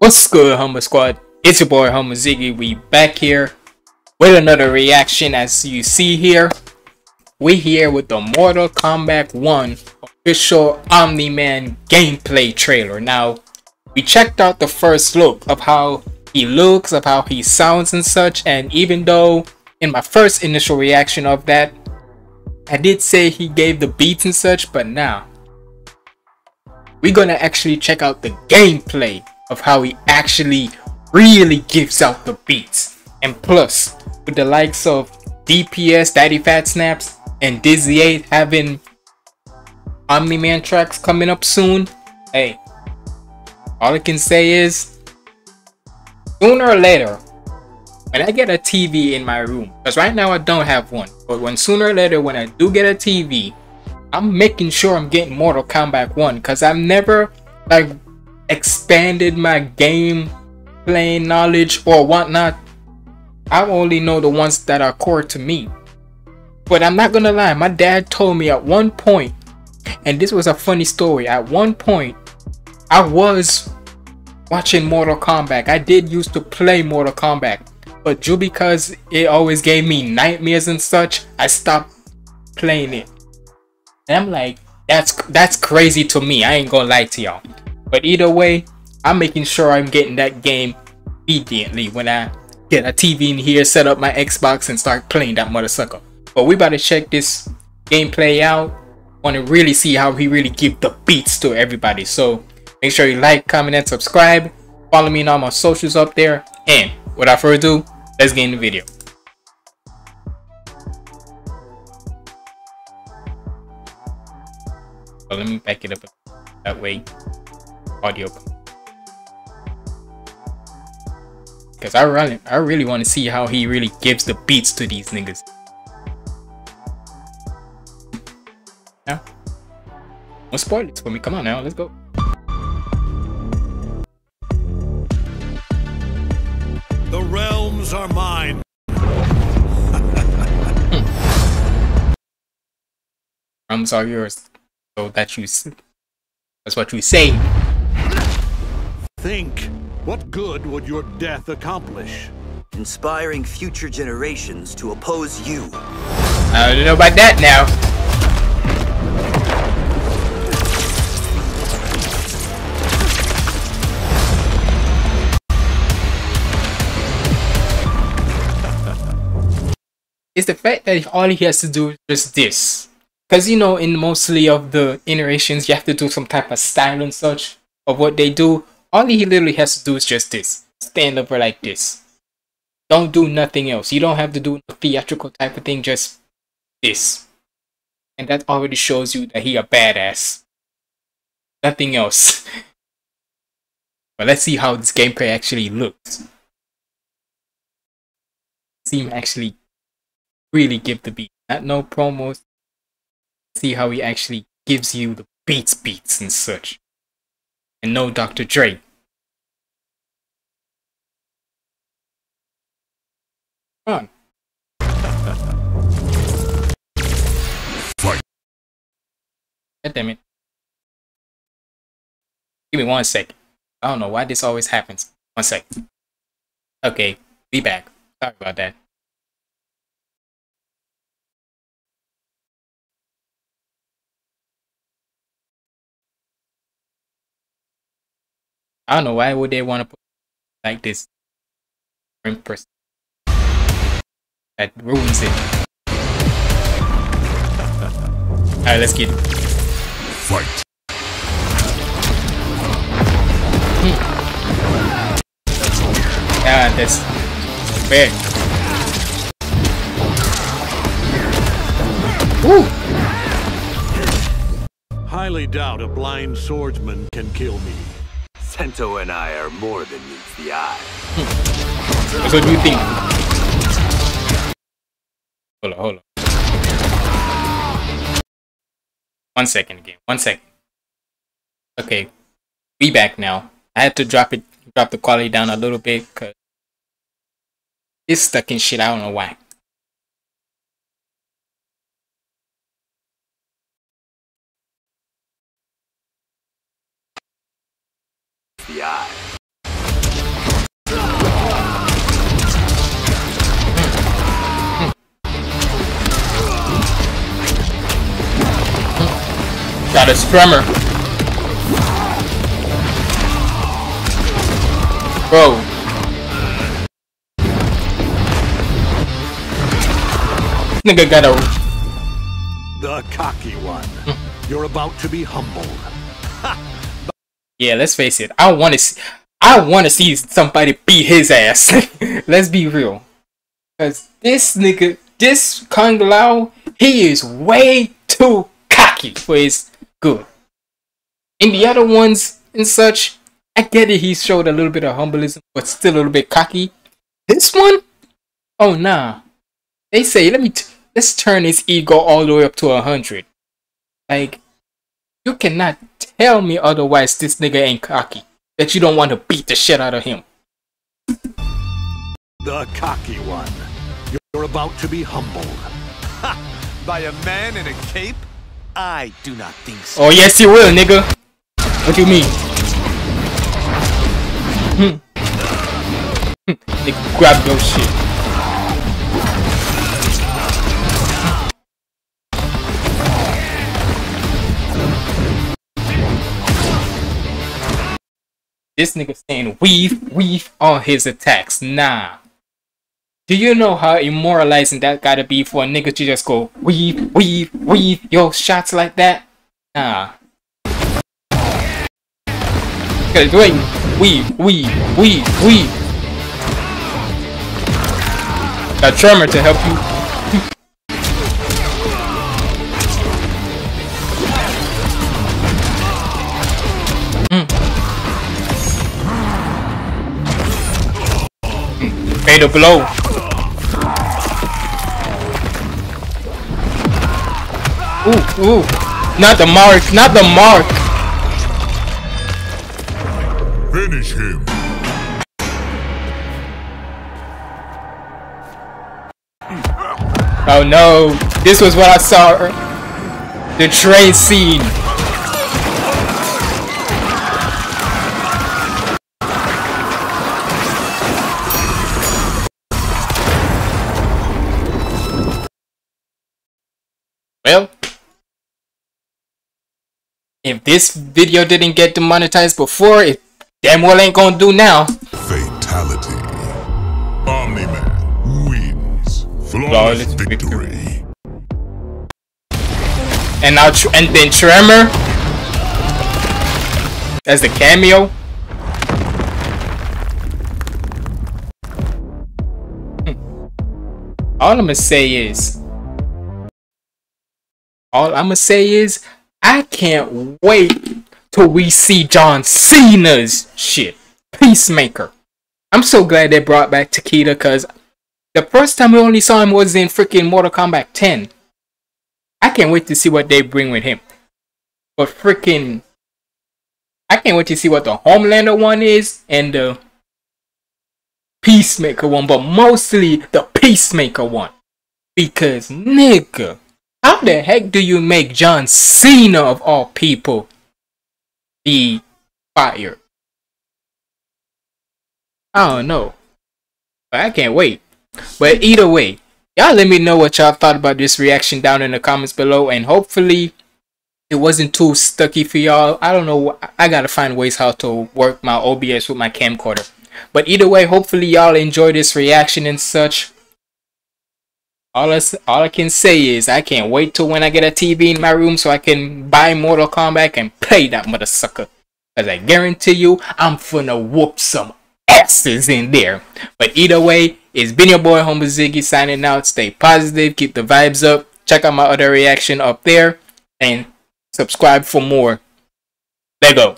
What's good, Humble Squad? It's your boy Humble Ziggy. We back here with another reaction. As you see here, we here with the Mortal Kombat 1 official Omni-Man gameplay trailer. Now, we checked out the first look of how he looks, of how he sounds and such, and even though in my first initial reaction of that, I did say he gave the beats and such, but now we're gonna actually check out the gameplay of how he actually really gives out the beats. And plus, with the likes of DPS, Daddyphatsnaps, and Dizzy 8 having Omni Man tracks coming up soon, hey, all I can say is sooner or later, when I get a TV in my room, because right now I don't have one, but when sooner or later when I do get a TV, I'm making sure I'm getting Mortal Kombat 1 because I've never like expanded my game playing knowledge or whatnot. I only know the ones that are core to me. But I'm not gonna lie, my dad told me at one point, and this was a funny story. At one point, I was watching Mortal Kombat. I did used to play Mortal Kombat, but just because it always gave me nightmares and such, I stopped playing it. And I'm like, that's that's crazy to me. I ain't gonna lie to y'all. But either way, I'm making sure I'm getting that game immediately when I get a TV in here, set up my Xbox, and start playing that motherfucker. But we about to check this gameplay out. Want to really see how he really give the beats to everybody. So make sure you like, comment, and subscribe. Follow me on all my socials up there. And without further ado, let's get in the video. Let me back it up that way audio because I really I really want to see how he really gives the beats to these niggas. Now, no spoilers for me. Come on now, let's go. The realms are mine. Realms are yours. So that you that's what you say. Think, what good would your death accomplish? Inspiring future generations to oppose you. I don't know about that now. it's the fact that all he has to do is just this. Because, you know, in mostly of the iterations, you have to do some type of style and such of what they do. All he literally has to do is just this. Stand over like this. Don't do nothing else. You don't have to do a theatrical type of thing, just this. And that already shows you that he a badass. Nothing else. but let's see how this gameplay actually looks. See him actually really give the beat. Not no promos. See how he actually gives you the beats beats and such and no Dr. Dre. On. God damn it. Give me one second. I don't know why this always happens. One second. Okay, be back. Sorry about that. I don't know why would they want to put like this person that ruins it. Alright, let's get it. Fight. Yeah, that's fair. Woo! Highly doubt a blind swordsman can kill me. Sento and I are more than meets the eye. Hmm. What do you think? Hold on, hold on. One second again. One second. Okay, we back now. I had to drop it, drop the quality down a little bit because it's stuck in shit. I don't know why. Got a strummer. Bro. Nigga got a The cocky one. You're about to be humbled. Yeah, let's face it. I want to see I want to see somebody beat his ass. let's be real. Cuz this nigga, this Kung Lao, he is way too cocky for his good. In the other ones and such, I get it. He showed a little bit of humbleism, but still a little bit cocky. This one, oh nah. They say let me let's turn his ego all the way up to a hundred. Like you cannot tell me otherwise. This nigga ain't cocky. That you don't want to beat the shit out of him. The cocky one. You're about to be humbled. By a man in a cape? I do not think so. Oh yes, you will, nigga. What you mean? Nigga, grab your shit. This nigga saying weave, weave on his attacks. Nah. Do you know how immoralizing that gotta be for a nigga to just go weave, weave, weave your shots like that? Nah. Cause wait, weave, weave, weave, weave. Got Tremor to help you. Hmm. Fatal blow. Ooh, ooh. Not the mark, not the mark. Finish him. Oh no, this was what I saw. The train scene. If this video didn't get demonetized before, it damn well ain't gonna do now. Fatality. Omni-Man wins. Flawless Flawless victory. victory. And now, tr- and then Tremor as the cameo. Hmm. All I'm gonna say is, all I'm gonna say is, I can't wait till we see John Cena's shit. Peacemaker. I'm so glad they brought back Takeda because the first time we only saw him was in freaking Mortal Kombat 10. I can't wait to see what they bring with him. But freaking, I can't wait to see what the Homelander one is and the Peacemaker one, but mostly the Peacemaker one. Because, nigga, how the heck do you make John Cena of all people be fired? I don't know. But I can't wait. But either way, y'all let me know what y'all thought about this reaction down in the comments below. And hopefully it wasn't too stucky for y'all. I don't know. I gotta find ways how to work my OBS with my camcorder. But either way, hopefully y'all enjoy this reaction and such. All I, all I can say is I can't wait till when I get a TV in my room so I can buy Mortal Kombat and play that mother sucker. Cause I guarantee you, I'm finna whoop some asses in there. But either way, it's been your boy Humble Ziggy signing out. Stay positive, keep the vibes up. Check out my other reaction up there and subscribe for more. Let go.